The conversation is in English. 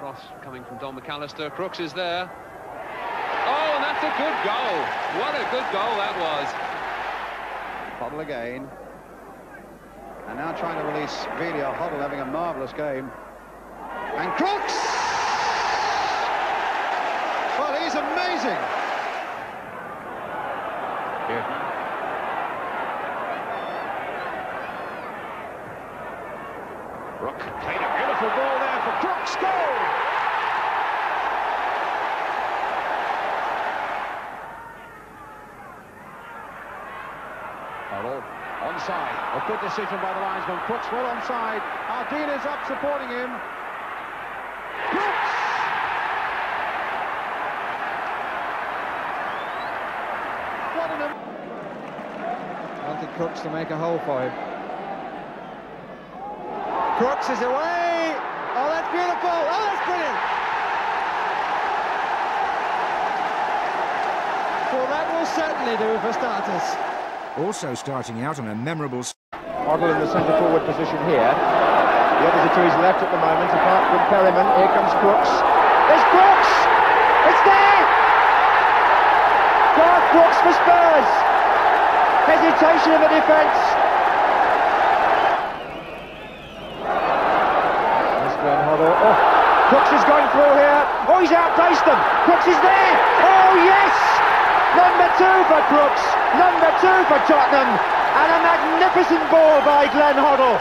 cross coming from Don McAllister. Crooks is there. Oh, and that's a good goal. What a good goal that was. Hoddle again. And now trying to release Villa. Hoddle having a marvellous game. And Crooks! Well, he's amazing. Here. Rook played a beautiful ball there for Crooks. Goal! Hoddle onside. A good decision by the linesman. Crooks well onside. Aldin is up supporting him. Crooks! What an... Wanted Crooks to make a hole for him. Crooks is away! That's beautiful! Oh, that's brilliant! Well, that will certainly do for starters. Also starting out on a memorable... Hoddle in the centre forward position here. The others are to his left at the moment, apart from Perryman. Here comes Crooks. There's Crooks! It's there! Garth Crooks for Spurs! Hesitation of the defence. There's Oh, Crooks is going through here. Oh, he's outpaced them. Crooks is there. Oh, yes! Number two for Crooks. Number two for Tottenham. And a magnificent ball by Glenn Hoddle.